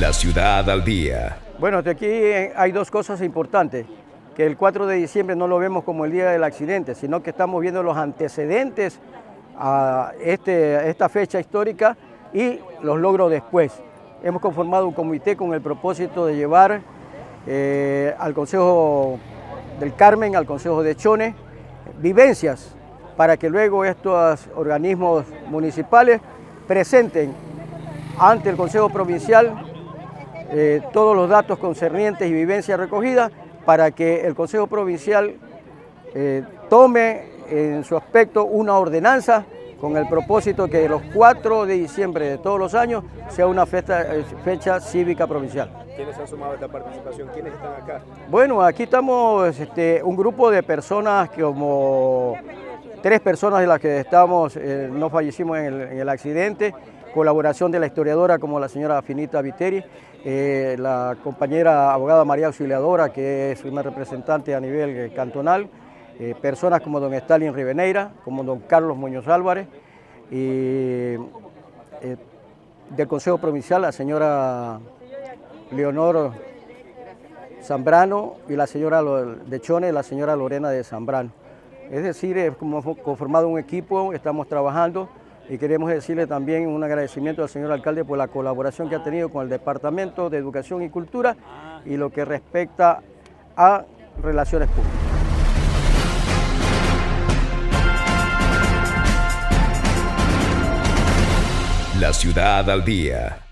La ciudad al día. Bueno, aquí hay dos cosas importantes, que el 4 de diciembre no lo vemos como el día del accidente, sino que estamos viendo los antecedentes a este, esta fecha histórica y los logros después. Hemos conformado un comité con el propósito de llevar eh, al Consejo del Carmen, al Consejo de Chone, vivencias para que luego estos organismos municipales presenten ante el Consejo Provincial eh, todos los datos concernientes y vivencias recogidas para que el Consejo Provincial eh, tome en su aspecto una ordenanza con el propósito que los 4 de diciembre de todos los años sea una eh, fecha cívica provincial. ¿Quiénes han sumado esta participación? ¿Quiénes están acá? Bueno, aquí estamos este, un grupo de personas como tres personas de las que estamos, eh, no fallecimos en el, accidente, colaboración de la historiadora como la señora Finita Viteri, eh, la compañera abogada María Auxiliadora, que es una representante a nivel cantonal, eh, personas como don Stalin Riveneira, como don Carlos Muñoz Álvarez, y eh, del Consejo Provincial la señora Leonor Zambrano y la señora de Chone, la señora Lorena de Zambrano. Es decir, hemos conformado un equipo, estamos trabajando y queremos decirle también un agradecimiento al señor alcalde por la colaboración que ha tenido con el Departamento de Educación y Cultura y lo que respecta a relaciones públicas. La ciudad al día.